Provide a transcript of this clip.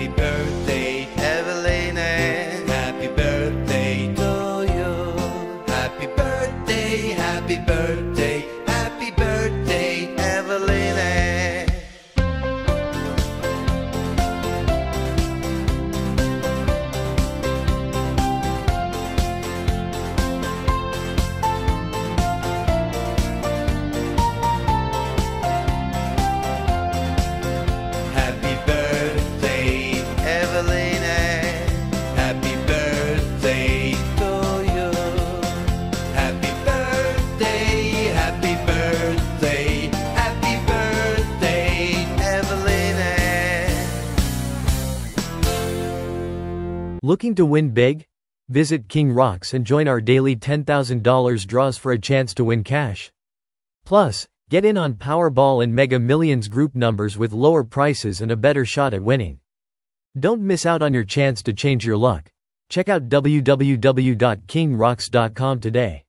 Happy birthday, Eveline. Happy birthday to you. Happy birthday, happy birthday. Looking to win big? Visit KingRox and join our daily $10,000 draws for a chance to win cash. Plus, get in on Powerball and Mega Millions group numbers with lower prices and a better shot at winning. Don't miss out on your chance to change your luck. Check out www.kingrox.com today.